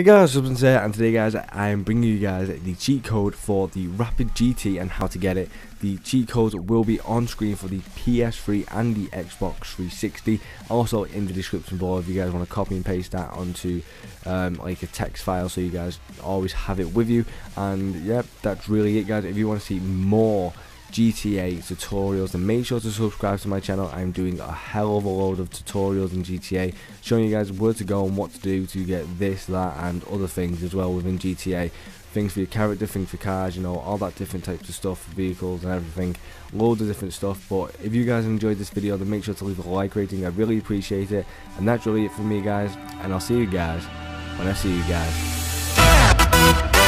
Hey guys, Substance here, and today guys, I am bringing you guys the cheat code for the Rapid GT and how to get it. The cheat codes will be on screen for the PS3 and the Xbox 360, also in the description below if you guys want to copy and paste that onto um, like a text file so you guys always have it with you. And yep, that's really it guys. If you want to see more GTA tutorials and make sure to subscribe to my channel. I'm doing a hell of a load of tutorials in GTA showing you guys where to go and what to do to get this that and other things as well within GTA things for your character things for cars you know all that different types of stuff vehicles and everything. Loads of different stuff but if you guys enjoyed this video then make sure to leave a like rating. I really appreciate it. And that's really it for me guys. And I'll see you guys when I see you guys